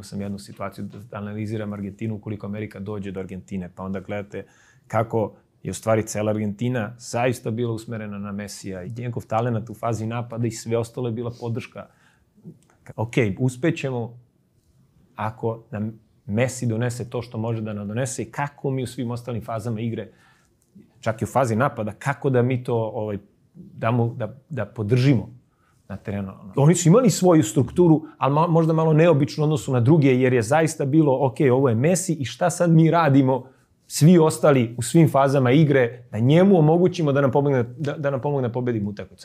imao sam jednu situaciju da analiziram Argentinu ukoliko Amerika dođe do Argentine, pa onda gledate kako je u stvari cela Argentina zaista bila usmerena na Mesija i njegov talent u fazi napada i sve ostalo je bila podrška. Ok, uspećemo ako nam Messi donese to što može da nam donese i kako mi u svim ostalim fazama igre, čak i u fazi napada, kako da mi to ovaj, da, mu, da, da podržimo na terenu. Oni su imali svoju strukturu, ali možda malo neobično odnosu na druge, jer je zaista bilo, ok, ovo je Messi i šta sad mi radimo svi ostali u svim fazama igre, da njemu omogućimo da nam pomogne, da, da nam pomogne da pobedimo utakmicu.